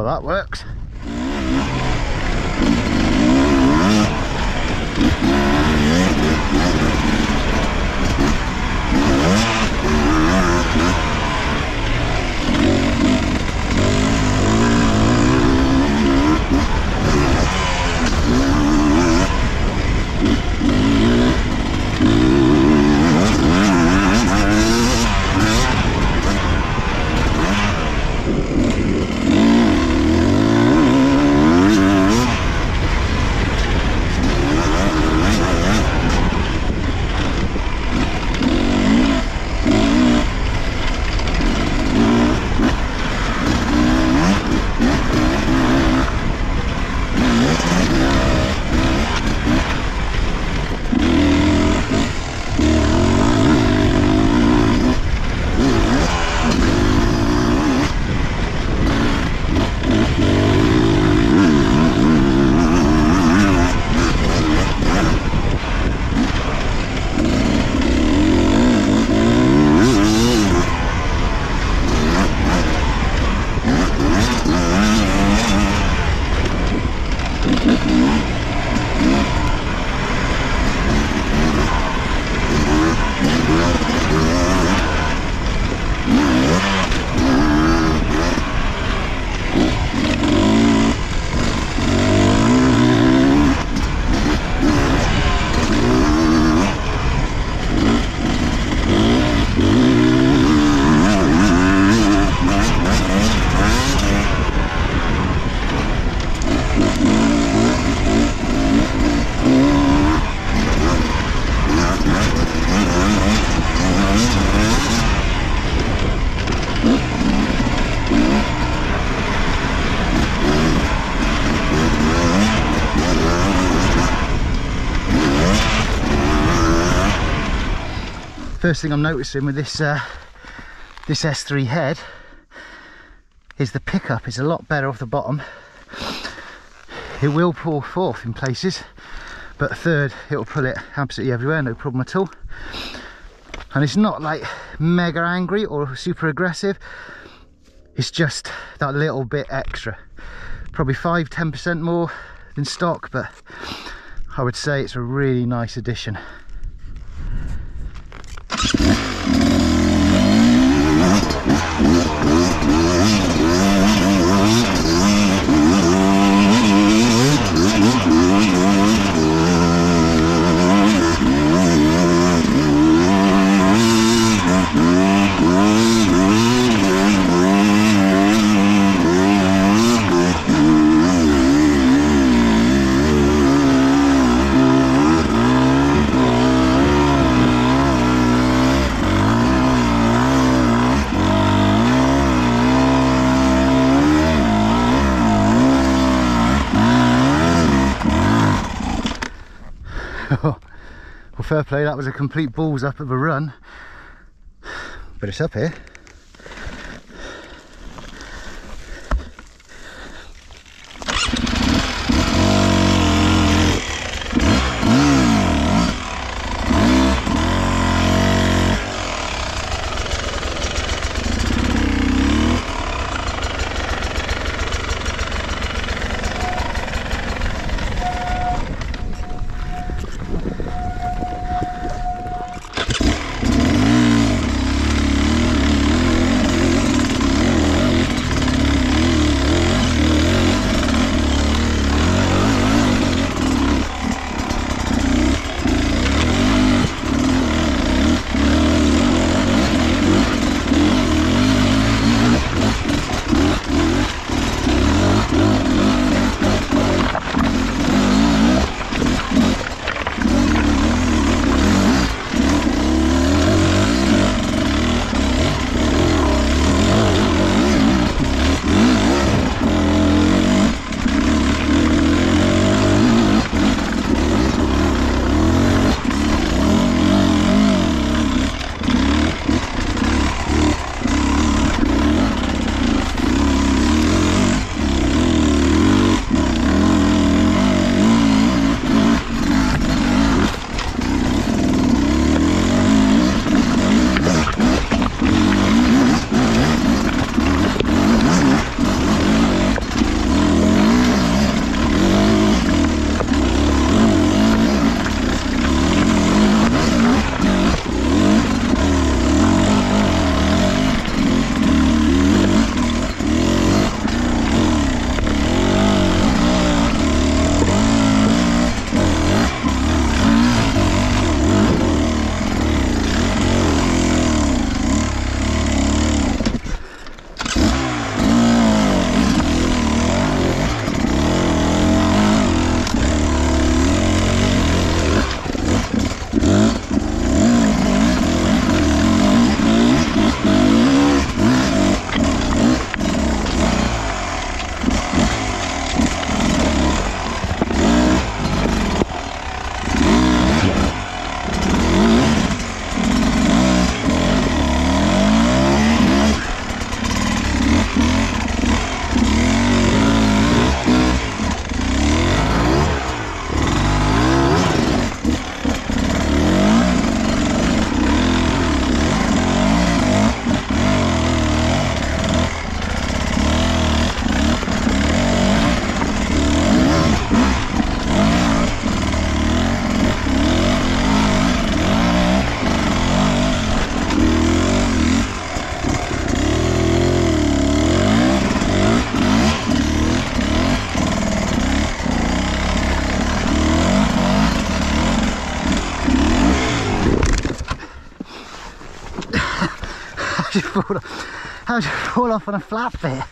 Well, that works. First thing I'm noticing with this uh, this S3 head is the pickup is a lot better off the bottom. It will pull fourth in places, but third it'll pull it absolutely everywhere, no problem at all. And it's not like mega angry or super aggressive. It's just that little bit extra. Probably 5-10% more than stock, but I would say it's a really nice addition. Fair play, that was a complete balls up of a run. But it's up here. How'd you fall off? How'd you fall off on a flat bit?